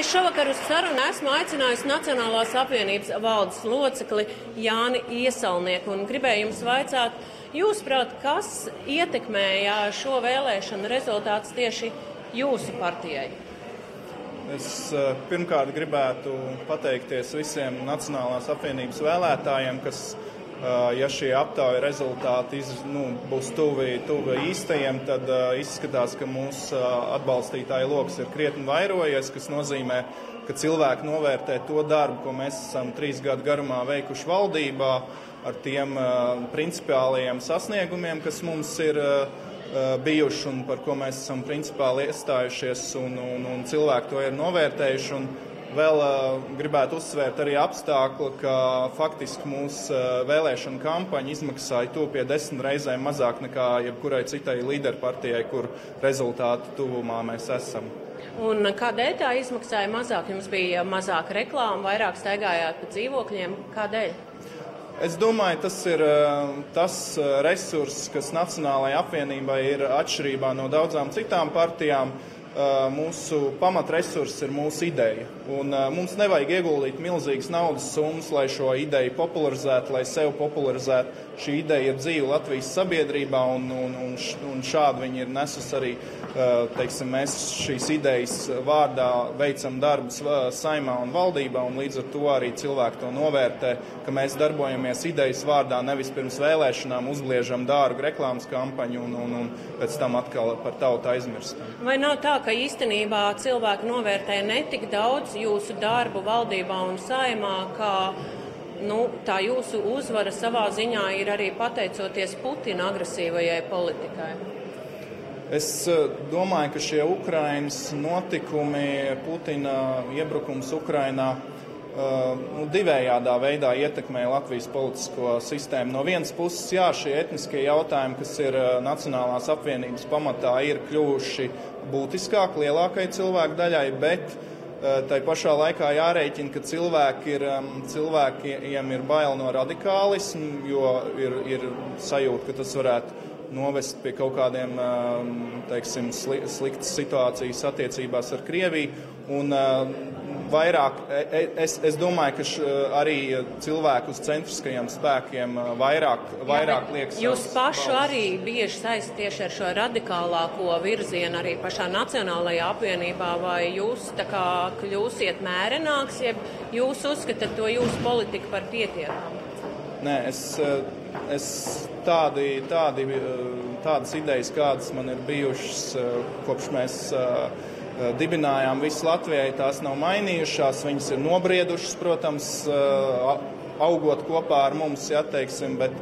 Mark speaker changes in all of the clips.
Speaker 1: Es šovakar uz sarunu esmu aicinājusi Nacionālās apvienības valdes locekli Jāni Iesalnieku un gribēju jums vaicāt, jūsuprāt, kas ietekmēja šo vēlēšanu rezultātus tieši jūsu partijai?
Speaker 2: Es eh, pirmkārt gribētu pateikties visiem Nacionālās apvienības vēlētājiem, kas ja šie aptaujas rezultāti iz, nu, būs tuvi, tuvi īstajiem, tad uh, izskatās, ka mūsu uh, atbalstītāju lokus ir krietni vairojies, kas nozīmē, ka cilvēki novērtē to darbu, ko mēs esam trīs gadu garumā veikuši valdībā, ar tiem uh, principiālajiem sasniegumiem, kas mums ir bijuši un par ko mēs esam principāli iestājušies, un, un, un cilvēki to ir novērtējuši. Un, Vēl uh, gribētu uzsvērt arī apstākli, ka faktiski mūsu uh, vēlēšana kampaņa izmaksāja to pie desmit reizēm mazāk nekā jebkurai citai līderpartijai, kur rezultātu tuvumā mēs esam.
Speaker 1: Un kādēļ tā izmaksāja mazāk? Jums bija mazāk reklāma, vairāk staigājāt pa dzīvokļiem. Kādēļ?
Speaker 2: Es domāju, tas ir tas resurss, kas Nacionālajai apvienībai ir atšķirībā no daudzām citām partijām. Mūsu pamatresurss ir mūsu ideja. Un, uh, mums nevajag ieguldīt milzīgas naudas summas, lai šo ideju popularizētu, lai sevi popularizētu. Šī ideja ir dzīva Latvijas sabiedrībā, un, un, un, un šādi viņi ir nesusi arī. Uh, teiksim, mēs šīs idejas vārdā veicam darbus saimā un valdībā, un līdz ar to arī cilvēki to novērtē, ka mēs darbojamies idejas vārdā, nevis pirms vēlēšanām uzliežam dārgu reklāmas kampaņu un, un, un pēc tam atkal par tautu aizmirstam.
Speaker 1: Vai nav tā, ka īstenībā cilvēki novērtē netik daudz jūsu darbu valdībā un saimā, kā nu, tā jūsu uzvara savā ziņā ir arī pateicoties Putina agresīvajai politikai?
Speaker 2: Es eh, domāju, ka šie Ukrainas notikumi, Putina iebrukums Ukrainā, Uh, divējādā veidā ietekmē Latvijas politisko sistēmu. No vienas puses, jā, šie etniskie jautājumi, kas ir uh, Nacionālās apvienības pamatā, ir kļuvuši būtiskāki lielākai cilvēku daļai, bet Eh, tai pašā laikā jārēķina, ka cilvēki ir, cilvēkiem ir bail no radikālismu, jo ir, ir sajūta, ka tas varētu novest pie kaut kādiem teiksim, sliktas situācijas attiecībās ar Krieviju. Un, vairāk, e, e, es, es domāju, ka š, arī cilvēku uz centriskajiem spēkiem vairāk, vairāk liekas.
Speaker 1: Jūs pašu balsts. arī bieži saistat tieši ar šo radikālāko virzienu arī pašā Nacionālajā apvienībā, vai jūs tā kā kļūsiet mērenāks, ja jūs uzskatāt to jūsu politiku par pietiekamu?
Speaker 2: Nē, es, es tādi, tādi, tādas idejas, kādas man ir bijušas kopš mēs dibinājām visu Latvijai, tās nav mainījušās. Viņas ir nobriedušas, protams, eh, augot kopā ar mums, ja teiksim, bet,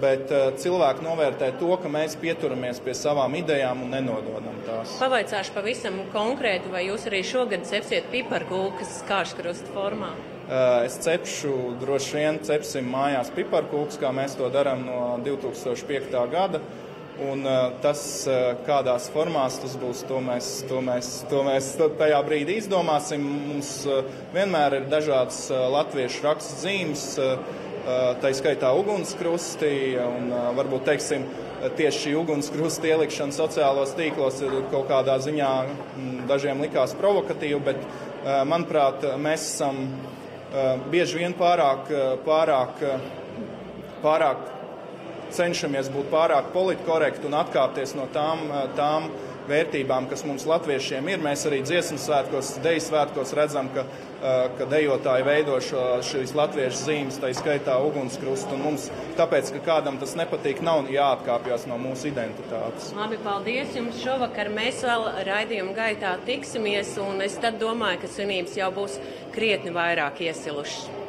Speaker 2: bet eh, cilvēki novērtē to, ka mēs pieturamies pie savām idejām un nenododam tās.
Speaker 1: Pavaicāšu pavisam konkrēti, vai jūs arī šogad cepsiet piparkūkas kārškrustu formā?
Speaker 2: Es cepšu, droši vien cepsim mājās piparkūks, kā mēs to darām no 2005. gada. Un uh, tas, uh, kādās formās tas būs, to mēs, to mēs, to mēs tajā brīdī izdomāsim. Mums uh, vienmēr ir dažādas latviešu raksts zīmes, uh, tā skaitā ugunskrusti, un varbūt, teiksim, tieši šī ugunskrusta ielikšana sociālos tīklos ir kaut kādā ziņā mm, dažiem likās provokatīva, bet, manuprāt, mēs esam bieži vien pārāk, pārāk, pārāk cenšamies būt pārāk politkorekti un atkāpties no tām, eh, tām vērtībām, kas mums latviešiem ir. Mēs arī dziesmu svētkos, deju svētkos redzam, ka, eh, ka dejotāji veido šo, šīs latviešu zīmes, tā skaitā ugunskrustu. Mums, tāpēc, ka kādam tas nepatīk, nav jāatkāpjas no mūsu identitātes.
Speaker 1: Labi, paldies jums šovakar. Mēs vēl raidījuma gaitā tiksimies, un es tad domāju, ka svinības jau būs krietni vairāk iesilušas.